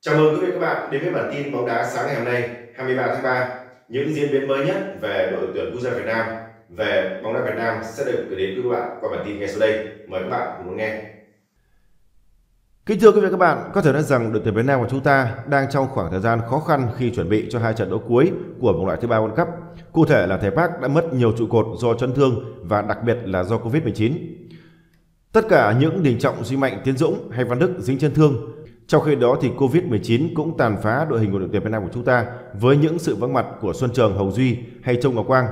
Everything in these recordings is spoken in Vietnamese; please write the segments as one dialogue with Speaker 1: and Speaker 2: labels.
Speaker 1: Chào mừng quý vị và các bạn đến với bản tin bóng đá sáng ngày hôm nay, 23 tháng 3. Những diễn biến mới nhất về đội tuyển quốc gia Việt Nam về bóng đá Việt Nam sẽ được gửi đến quý vị và các bạn qua bản tin ngay sau đây. Mời các bạn cùng nghe.
Speaker 2: Kính thưa quý vị và các bạn, có thể nói rằng đội tuyển Việt Nam của chúng ta đang trong khoảng thời gian khó khăn khi chuẩn bị cho hai trận đấu cuối của vòng loại thứ ba World Cup. Cụ thể là thầy Park đã mất nhiều trụ cột do chấn thương và đặc biệt là do Covid-19. Tất cả những đình trọng Duy Mạnh, Tiến Dũng hay Văn Đức dính chấn thương trong khi đó thì Covid-19 cũng tàn phá đội hình của đội tuyển Việt Nam của chúng ta với những sự vắng mặt của Xuân Trường, Hồng Duy hay Trông Ngọc Quang.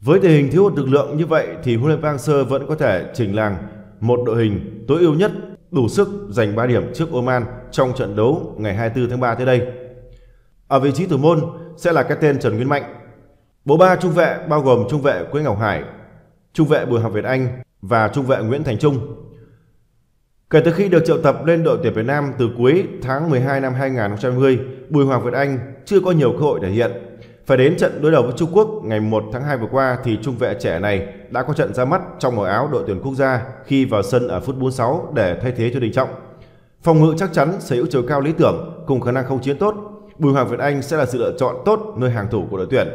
Speaker 2: Với tình hình thiếu hụt lực lượng như vậy thì huấn luyện viên Sơ vẫn có thể chỉnh làng một đội hình tối ưu nhất đủ sức giành 3 điểm trước Oman trong trận đấu ngày 24 tháng 3 tới đây. Ở vị trí thủ môn sẽ là cái tên Trần Nguyên Mạnh. Bộ ba trung vệ bao gồm trung vệ Quế Ngọc Hải, trung vệ Bùi Học Việt Anh và trung vệ Nguyễn Thành Trung. Kể từ khi được triệu tập lên đội tuyển Việt Nam từ cuối tháng 12 năm 2020, Bùi Hoàng Việt Anh chưa có nhiều cơ hội thể hiện. Phải đến trận đối đầu với Trung Quốc ngày 1 tháng 2 vừa qua thì trung vệ trẻ này đã có trận ra mắt trong màu áo đội tuyển quốc gia khi vào sân ở phút 46 để thay thế cho Đình Trọng. Phòng ngự chắc chắn sở hữu chiều cao lý tưởng cùng khả năng không chiến tốt, Bùi Hoàng Việt Anh sẽ là sự lựa chọn tốt nơi hàng thủ của đội tuyển.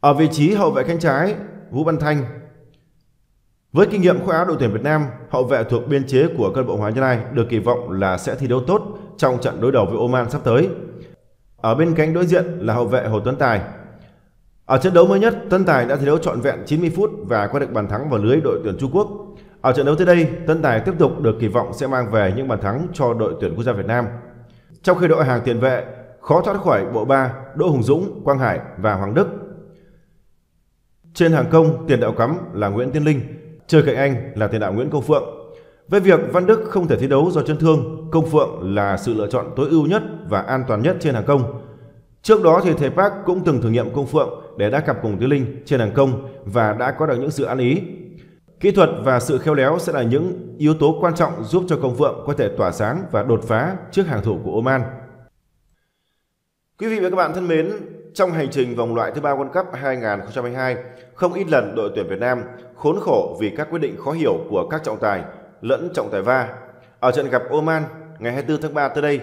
Speaker 2: Ở vị trí hậu vệ cánh trái, Vũ Văn Thanh với kinh nghiệm khoác áo đội tuyển Việt Nam, hậu vệ thuộc biên chế của câu lạc bộ Hoàng Nhân Lai được kỳ vọng là sẽ thi đấu tốt trong trận đối đầu với Oman sắp tới. Ở bên cánh đối diện là hậu vệ Hồ Tuấn Tài. Ở trận đấu mới nhất, Tuấn Tài đã thi đấu trọn vẹn 90 phút và có được bàn thắng vào lưới đội tuyển Trung Quốc. Ở trận đấu tới đây, Tuấn Tài tiếp tục được kỳ vọng sẽ mang về những bàn thắng cho đội tuyển quốc gia Việt Nam. Trong khi đội hàng tiền vệ khó thoát khỏi bộ ba Đỗ Hùng Dũng, Quang Hải và Hoàng Đức. Trên hàng công, tiền đạo cắm là Nguyễn Tiến Linh Chơi cạnh anh là tiền đạo Nguyễn Công Phượng. Với việc Văn Đức không thể thi đấu do chấn thương, Công Phượng là sự lựa chọn tối ưu nhất và an toàn nhất trên hàng công. Trước đó thì thầy Park cũng từng thử nghiệm Công Phượng để đá cặp cùng Tứ Linh trên hàng công và đã có được những sự ăn ý. Kỹ thuật và sự khéo léo sẽ là những yếu tố quan trọng giúp cho Công Phượng có thể tỏa sáng và đột phá trước hàng thủ của Oman. Quý vị và các bạn thân mến, trong hành trình vòng loại thứ ba World Cup 2022, không ít lần đội tuyển Việt Nam khốn khổ vì các quyết định khó hiểu của các trọng tài lẫn trọng tài va. Ở trận gặp Oman ngày 24 tháng 3 tới đây,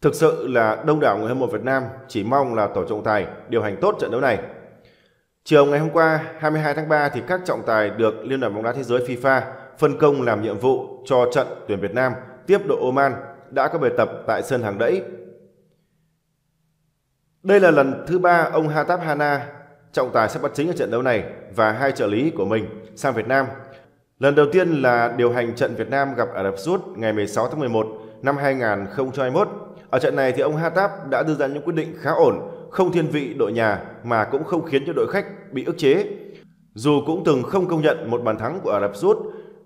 Speaker 2: thực sự là đông đảo người hâm mộ Việt Nam chỉ mong là tổ trọng tài điều hành tốt trận đấu này. Chiều ngày hôm qua 22 tháng 3 thì các trọng tài được Liên đoàn bóng đá thế giới FIFA phân công làm nhiệm vụ cho trận tuyển Việt Nam tiếp đội Oman đã có bài tập tại sân hàng đẫy đây là lần thứ ba ông Hattab Hana, trọng tài sắp bắt chính ở trận đấu này và hai trợ lý của mình sang Việt Nam. Lần đầu tiên là điều hành trận Việt Nam gặp Ả Rập Xút ngày 16 tháng 11 năm 2021. Ở trận này thì ông Hattab đã đưa ra những quyết định khá ổn, không thiên vị đội nhà mà cũng không khiến cho đội khách bị ức chế. Dù cũng từng không công nhận một bàn thắng của Ả Rập Xút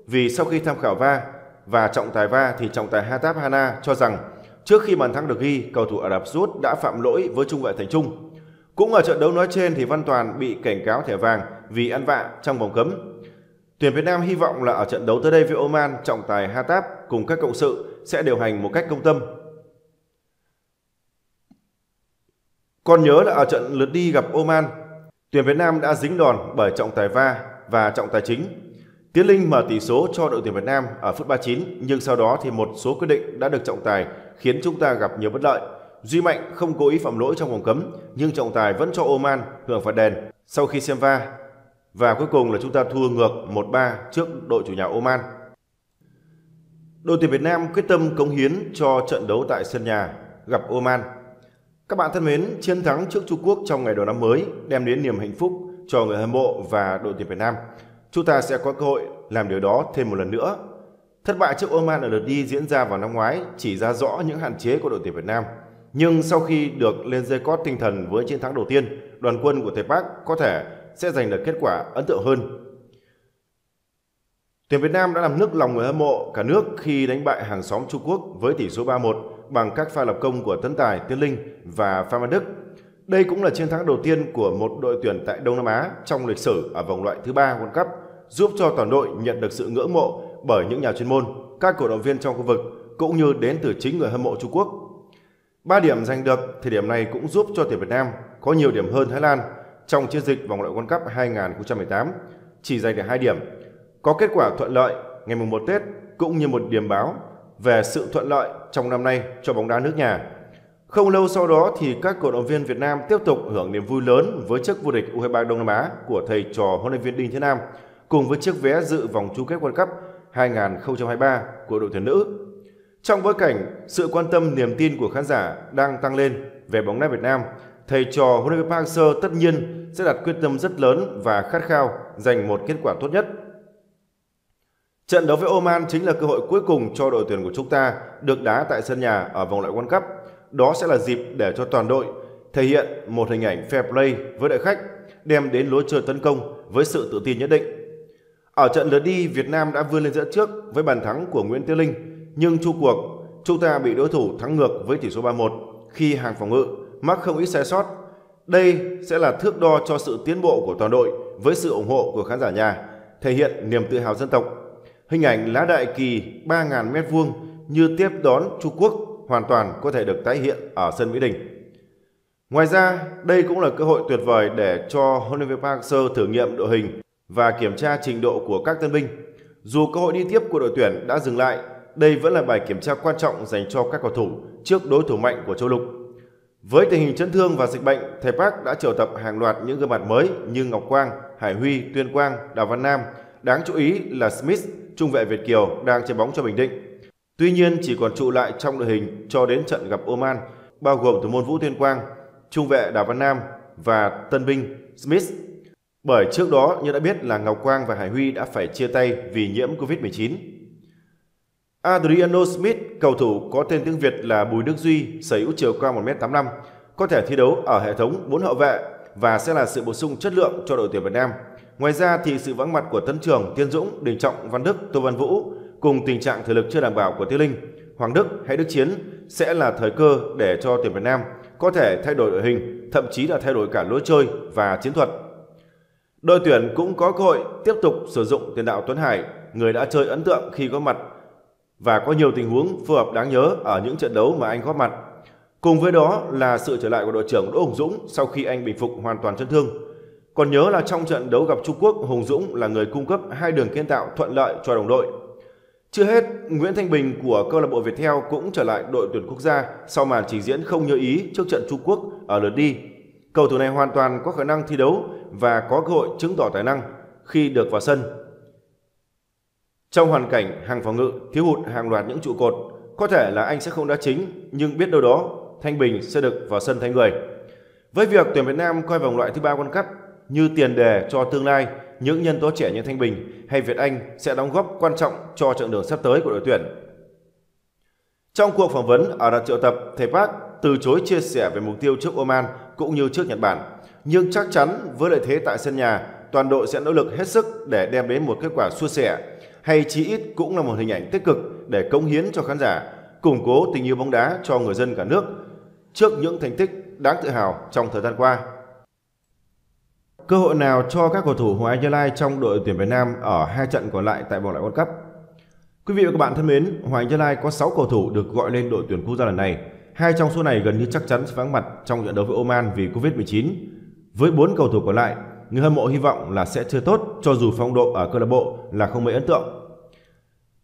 Speaker 2: vì sau khi tham khảo va và trọng tài va thì trọng tài Hattab Hana cho rằng Trước khi bàn thắng được ghi, cầu thủ Ả Rập Rút đã phạm lỗi với trung vệ Thành Trung. Cũng ở trận đấu nói trên thì Văn Toàn bị cảnh cáo thẻ vàng vì ăn vạ trong vòng cấm. Tuyển Việt Nam hy vọng là ở trận đấu tới đây với Oman, trọng tài Hattab cùng các cộng sự sẽ điều hành một cách công tâm. Còn nhớ là ở trận lượt đi gặp Oman, tuyển Việt Nam đã dính đòn bởi trọng tài Va và trọng tài chính. Tiến Linh mở tỷ số cho đội tuyển Việt Nam ở phút 39 nhưng sau đó thì một số quyết định đã được trọng tài khiến chúng ta gặp nhiều bất lợi. Duy Mạnh không cố ý phạm lỗi trong vòng cấm, nhưng trọng tài vẫn cho Oman hưởng phạt đền sau khi xem va. Và cuối cùng là chúng ta thua ngược 1-3 trước đội chủ nhà Oman. Đội tuyển Việt Nam quyết tâm cống hiến cho trận đấu tại sân nhà gặp Oman. Các bạn thân mến, chiến thắng trước Trung Quốc trong ngày đầu năm mới đem đến niềm hạnh phúc cho người hâm mộ và đội tuyển Việt Nam. Chúng ta sẽ có cơ hội làm điều đó thêm một lần nữa Thất bại trước Oman ở lượt đi diễn ra vào năm ngoái chỉ ra rõ những hạn chế của đội tuyển Việt Nam. Nhưng sau khi được lên dây cót tinh thần với chiến thắng đầu tiên, đoàn quân của thầy Park có thể sẽ giành được kết quả ấn tượng hơn. Tuyển Việt Nam đã làm nức lòng người hâm mộ cả nước khi đánh bại hàng xóm Trung Quốc với tỷ số 3-1 bằng các pha lập công của Tấn Tài, Tiến Linh và Phan Văn Đức. Đây cũng là chiến thắng đầu tiên của một đội tuyển tại Đông Nam Á trong lịch sử ở vòng loại thứ ba World Cup, giúp cho toàn đội nhận được sự ngưỡng mộ bởi những nhà chuyên môn, các cổ động viên trong khu vực cũng như đến từ chính người hâm mộ Trung Quốc. Ba điểm giành được thời điểm này cũng giúp cho tuyển Việt Nam có nhiều điểm hơn Thái Lan trong chiến dịch vòng loại World Cup 2018, chỉ giành được 2 điểm. Có kết quả thuận lợi ngày mùng 1 Tết cũng như một điểm báo về sự thuận lợi trong năm nay cho bóng đá nước nhà. Không lâu sau đó thì các cổ động viên Việt Nam tiếp tục hưởng niềm vui lớn với chức vô địch U23 Đông Nam Á của thầy trò huấn luyện viên Đinh Thế Nam cùng với chiếc vé dự vòng chung kết World Cup 2023 của đội tuyển nữ. Trong bối cảnh sự quan tâm niềm tin của khán giả đang tăng lên về bóng đá Việt Nam, thầy trò huấn luyện viên Park Hang-seo tất nhiên sẽ đặt quyết tâm rất lớn và khát khao giành một kết quả tốt nhất. Trận đấu với Oman chính là cơ hội cuối cùng cho đội tuyển của chúng ta được đá tại sân nhà ở vòng loại World Cup. Đó sẽ là dịp để cho toàn đội thể hiện một hình ảnh fair play với đội khách, đem đến lối chơi tấn công với sự tự tin nhất định. Ở trận lượt đi, Việt Nam đã vươn lên dẫn trước với bàn thắng của Nguyễn Tiến Linh, nhưng chu cuộc chúng ta bị đối thủ thắng ngược với tỷ số 3-1 khi hàng phòng ngự mắc không ít sai sót. Đây sẽ là thước đo cho sự tiến bộ của toàn đội với sự ủng hộ của khán giả nhà, thể hiện niềm tự hào dân tộc. Hình ảnh lá đại kỳ 3.000 mét vuông như tiếp đón Trung Quốc hoàn toàn có thể được tái hiện ở sân Mỹ Đình. Ngoài ra, đây cũng là cơ hội tuyệt vời để cho huấn luyện viên Park Hang-seo thử nghiệm đội hình và kiểm tra trình độ của các tân binh. Dù cơ hội đi tiếp của đội tuyển đã dừng lại, đây vẫn là bài kiểm tra quan trọng dành cho các cầu thủ trước đối thủ mạnh của châu lục. Với tình hình chấn thương và dịch bệnh, thầy Park đã triệu tập hàng loạt những gương mặt mới như Ngọc Quang, Hải Huy, Tuyên Quang, Đào Văn Nam. Đáng chú ý là Smith, trung vệ Việt Kiều đang chơi bóng cho Bình Định. Tuy nhiên chỉ còn trụ lại trong đội hình cho đến trận gặp Oman, bao gồm thủ môn Vũ Tuyên Quang, trung vệ Đào Văn Nam và tân binh Smith. Bởi trước đó như đã biết là Ngọc Quang và Hải Huy đã phải chia tay vì nhiễm Covid-19. Adriano Smith, cầu thủ có tên tiếng Việt là Bùi Đức Duy, sở hữu chiều cao 1m85, có thể thi đấu ở hệ thống 4 hậu vệ và sẽ là sự bổ sung chất lượng cho đội tuyển Việt Nam. Ngoài ra thì sự vắng mặt của Tấn Trường, Tiên Dũng, Đình Trọng, Văn Đức, Tô Văn Vũ cùng tình trạng thể lực chưa đảm bảo của Tiêu Linh, Hoàng Đức hay Đức Chiến sẽ là thời cơ để cho tuyển Việt Nam có thể thay đổi đội hình, thậm chí là thay đổi cả lối chơi và chiến thuật. Đội tuyển cũng có cơ hội tiếp tục sử dụng tiền đạo Tuấn Hải, người đã chơi ấn tượng khi có mặt và có nhiều tình huống phù hợp đáng nhớ ở những trận đấu mà anh góp mặt. Cùng với đó là sự trở lại của đội trưởng Đỗ Hùng Dũng sau khi anh bình phục hoàn toàn chấn thương. Còn nhớ là trong trận đấu gặp Trung Quốc, Hùng Dũng là người cung cấp hai đường kiến tạo thuận lợi cho đồng đội. Chưa hết, Nguyễn Thanh Bình của câu lạc bộ Viettel cũng trở lại đội tuyển quốc gia sau màn trình diễn không như ý trước trận Trung Quốc ở lượt đi. Cầu thủ này hoàn toàn có khả năng thi đấu và có cơ hội chứng tỏ tài năng khi được vào sân trong hoàn cảnh hàng phòng ngự thiếu hụt hàng loạt những trụ cột, có thể là anh sẽ không đá chính, nhưng biết đâu đó Thanh Bình sẽ được vào sân thay người. Với việc tuyển Việt Nam coi vòng loại thứ ba World Cup như tiền đề cho tương lai, những nhân tố trẻ như Thanh Bình hay Việt Anh sẽ đóng góp quan trọng cho chặng đường sắp tới của đội tuyển. Trong cuộc phỏng vấn ở đợt triệu tập, thầy Park từ chối chia sẻ về mục tiêu trước Oman cũng như trước Nhật Bản, nhưng chắc chắn với lợi thế tại sân nhà, toàn đội sẽ nỗ lực hết sức để đem đến một kết quả suôn sẻ hay chí ít cũng là một hình ảnh tích cực để cống hiến cho khán giả, củng cố tình yêu bóng đá cho người dân cả nước trước những thành tích đáng tự hào trong thời gian qua. Cơ hội nào cho các cầu thủ Hoàng Anh Gia Lai trong đội tuyển Việt Nam ở hai trận còn lại tại vòng loại World Cup? Quý vị và các bạn thân mến, Hoàng Anh Gia Lai có 6 cầu thủ được gọi lên đội tuyển quốc gia lần này. Hai trong số này gần như chắc chắn sẽ vắng mặt trong trận đấu với Oman vì Covid-19. Với 4 cầu thủ còn lại, người hâm mộ hy vọng là sẽ chơi tốt cho dù phong độ ở câu lạc bộ là không mấy ấn tượng.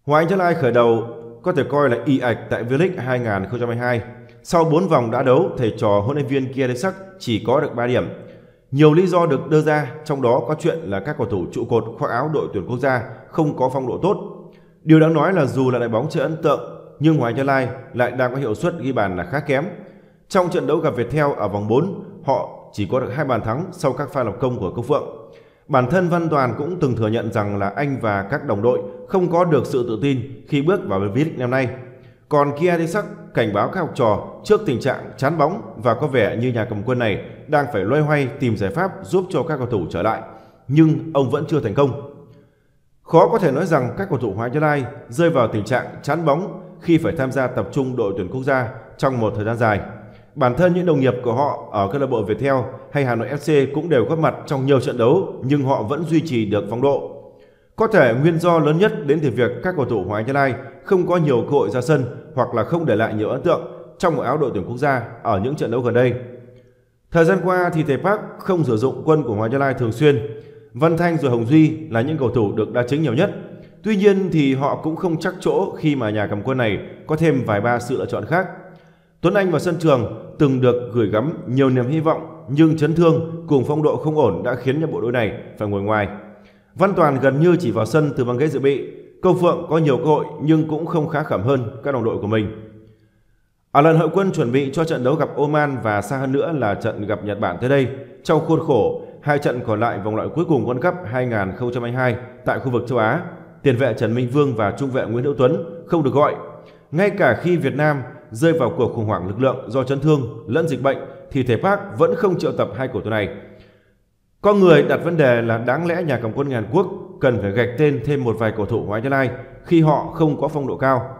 Speaker 2: Hoàng Anh Gia Lai khởi đầu có thể coi là y ạch tại V-League 2022. Sau 4 vòng đã đấu, thầy trò huấn luyện viên Kia Sắc chỉ có được 3 điểm. Nhiều lý do được đưa ra, trong đó có chuyện là các cầu thủ trụ cột khoác áo đội tuyển quốc gia không có phong độ tốt. Điều đáng nói là dù là đội bóng chơi ấn tượng, nhưng Hoàng Gia Lai lại đang có hiệu suất ghi bàn là khá kém. Trong trận đấu gặp Viettel ở vòng 4, họ chỉ có được hai bàn thắng sau các pha lập công của Công Phượng. Bản thân Văn Toàn cũng từng thừa nhận rằng là anh và các đồng đội không có được sự tự tin khi bước vào V-League năm nay. Còn Kia Desak cảnh báo các học trò trước tình trạng chán bóng và có vẻ như nhà cầm quân này đang phải loay hoay tìm giải pháp giúp cho các cầu thủ trở lại, nhưng ông vẫn chưa thành công. Khó có thể nói rằng các cầu thủ Hoàng Gia Lai rơi vào tình trạng chán bóng khi phải tham gia tập trung đội tuyển quốc gia trong một thời gian dài. Bản thân những đồng nghiệp của họ ở câu lạc bộ Viettel hay Hà Nội FC cũng đều góp mặt trong nhiều trận đấu nhưng họ vẫn duy trì được phong độ. Có thể nguyên do lớn nhất đến từ việc các cầu thủ Hoàng Anh Gia Lai không có nhiều cơ hội ra sân hoặc là không để lại nhiều ấn tượng trong một áo đội tuyển quốc gia ở những trận đấu gần đây. Thời gian qua thì thầy Park không sử dụng quân của Hoàng Gia Lai thường xuyên. Văn Thanh rồi Hồng Duy là những cầu thủ được đá chính nhiều nhất. Tuy nhiên thì họ cũng không chắc chỗ khi mà nhà cầm quân này có thêm vài ba sự lựa chọn khác. Tuấn Anh và sân trường từng được gửi gắm nhiều niềm hy vọng, nhưng chấn thương cùng phong độ không ổn đã khiến cho bộ đôi này phải ngồi ngoài. Văn Toàn gần như chỉ vào sân từ băng ghế dự bị. Công Phượng có nhiều cơ hội nhưng cũng không khá khẩm hơn các đồng đội của mình. Ở lần hội quân chuẩn bị cho trận đấu gặp Oman và xa hơn nữa là trận gặp Nhật Bản tới đây, trong khuôn khổ hai trận còn lại vòng loại cuối cùng World Cup 2022 tại khu vực châu Á, tiền vệ Trần Minh Vương và trung vệ Nguyễn Hữu Tuấn không được gọi. Ngay cả khi Việt Nam rơi vào cuộc khủng hoảng lực lượng do chấn thương lẫn dịch bệnh thì thể Park vẫn không triệu tập hai cổ thủ này. Có người đặt vấn đề là đáng lẽ nhà cầm quân Hàn Quốc cần phải gạch tên thêm một vài cầu thủ Hoài Gia Lai khi họ không có phong độ cao.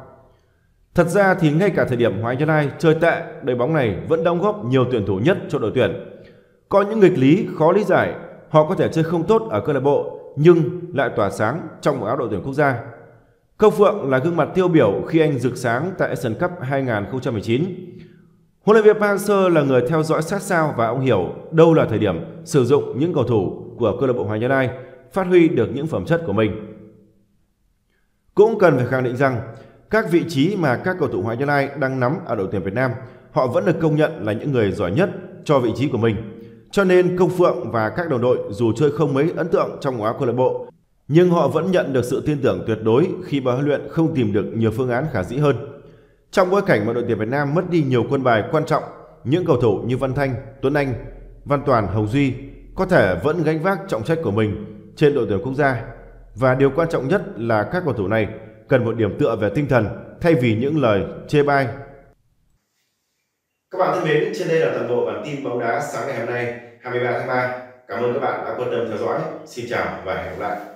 Speaker 2: Thật ra thì ngay cả thời điểm Hoài Gia Lai chơi tệ, đội bóng này vẫn đóng góp nhiều tuyển thủ nhất cho đội tuyển. Có những nghịch lý khó lý giải, họ có thể chơi không tốt ở câu lạc bộ nhưng lại tỏa sáng trong một áo đội tuyển quốc gia. Câu Phượng là gương mặt tiêu biểu khi anh rực sáng tại Asian Cup 2019. Huấn luyện viên Park Hang-seo là người theo dõi sát sao và ông hiểu đâu là thời điểm sử dụng những cầu thủ của câu lạc bộ Hoàng Gia Lai phát huy được những phẩm chất của mình. Cũng cần phải khẳng định rằng các vị trí mà các cầu thủ Hoàng Gia Lai đang nắm ở đội tuyển Việt Nam, họ vẫn được công nhận là những người giỏi nhất cho vị trí của mình. Cho nên Công Phượng và các đồng đội dù chơi không mấy ấn tượng trong áo câu lạc bộ, nhưng họ vẫn nhận được sự tin tưởng tuyệt đối khi ban huấn luyện không tìm được nhiều phương án khả dĩ hơn. Trong bối cảnh mà đội tuyển Việt Nam mất đi nhiều quân bài quan trọng, những cầu thủ như Văn Thanh, Tuấn Anh, Văn Toàn, Hồng Duy có thể vẫn gánh vác trọng trách của mình trên đội tuyển quốc gia. Và điều quan trọng nhất là các cầu thủ này cần một điểm tựa về tinh thần thay vì những lời chê bai.
Speaker 1: Các bạn thân mến, trên đây là toàn bộ bản tin bóng đá sáng ngày hôm nay 23 tháng 3. Cảm ơn các bạn đã quan tâm theo dõi. Xin chào và hẹn gặp lại.